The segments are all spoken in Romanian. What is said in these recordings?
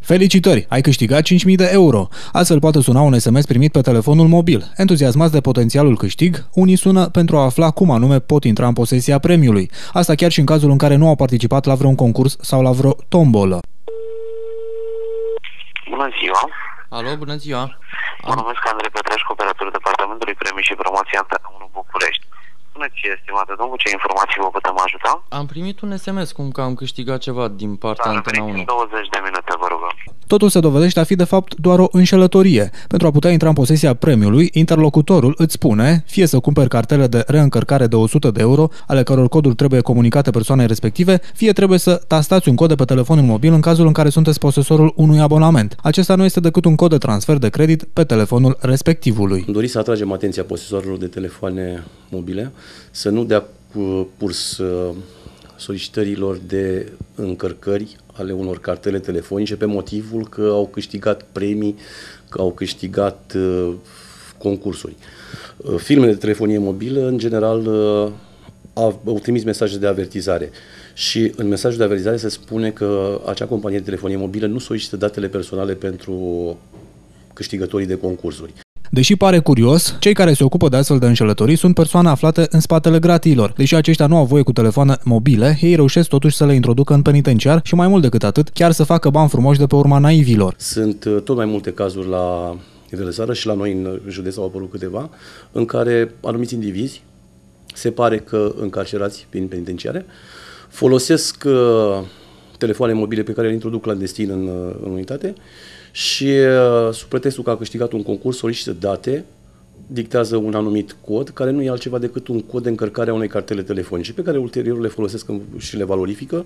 Felicitări, ai câștigat 5.000 de euro. Astfel poate suna un SMS primit pe telefonul mobil. Entuziasmați de potențialul câștig, unii sună pentru a afla cum anume pot intra în posesia premiului. Asta chiar și în cazul în care nu au participat la vreun concurs sau la vreo tombolă. Bună ziua! Alo, bună ziua! Mă numesc Andrei Petrescu, operator Departamentului Premii și Promoții Antena 1 București. Spuneți, estimate domnul, ce informații vă putem ajuta? Am primit un SMS cum că am câștigat ceva din partea Da, Antena veniți 1. în 20 de minute, vă rugăm. Totul se dovedește a fi de fapt doar o înșelătorie. Pentru a putea intra în posesia premiului, interlocutorul îți spune fie să cumperi cartele de reîncărcare de 100 de euro, ale căror coduri trebuie comunicate persoanei respective, fie trebuie să tastați un cod de pe telefonul mobil în cazul în care sunteți posesorul unui abonament. Acesta nu este decât un cod de transfer de credit pe telefonul respectivului. Am dorit să atragem atenția posesorilor de telefoane mobile să nu dea cu curs uh, solicitărilor de încărcări ale unor cartele telefonice pe motivul că au câștigat premii, că au câștigat uh, concursuri. Uh, Firmele de telefonie mobilă, în general, uh, au, au trimis mesaje de avertizare și în mesajul de avertizare se spune că acea companie de telefonie mobilă nu solicită datele personale pentru câștigătorii de concursuri. Deși pare curios, cei care se ocupă de astfel de înșelătorii sunt persoane aflate în spatele gratiilor. Deși aceștia nu au voie cu telefoane mobile, ei reușesc totuși să le introducă în penitenciar și mai mult decât atât, chiar să facă bani frumoși de pe urma naivilor. Sunt uh, tot mai multe cazuri la nivel de țară și la noi în județ au apărut câteva, în care anumiți indivizi se pare că încarcerați prin penitenciare folosesc uh, telefoane mobile pe care le introduc clandestin în, uh, în unitate și uh, sub pretextul că a câștigat un concurs solicită date dictează un anumit cod, care nu e altceva decât un cod de încărcare a unei cartele telefonice, pe care ulterior le folosesc în- și le valorifică,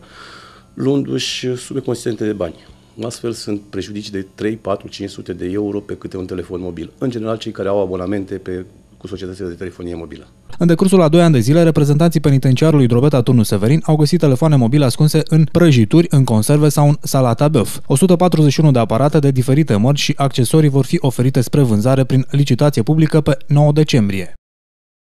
luându-și sume consistente de bani. Astfel sunt prejudicii de 3, 4, 500 de euro pe câte un telefon mobil. În general, cei care au abonamente pe, cu societățile de telefonie mobilă. În decursul a 2 ani de zile, reprezentanții penitenciarului Drobeta Turnu Severin au găsit telefoane mobile ascunse în prăjituri, în conserve sau în salata băf. 141 de aparate de diferite mărci și accesorii vor fi oferite spre vânzare prin licitație publică pe 9 decembrie.